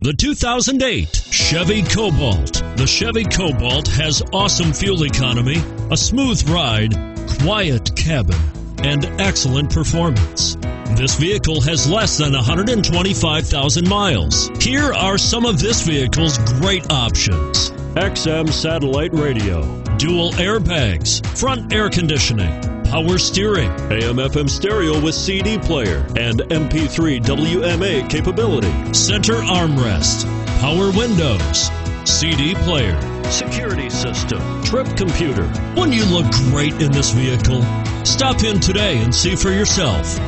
The 2008 Chevy Cobalt. The Chevy Cobalt has awesome fuel economy, a smooth ride, quiet cabin, and excellent performance. This vehicle has less than 125,000 miles. Here are some of this vehicle's great options. XM satellite radio, dual airbags, front air conditioning, power steering, AM FM stereo with CD player, and MP3 WMA capability, center armrest, power windows, CD player, security system, trip computer. Wouldn't you look great in this vehicle? Stop in today and see for yourself.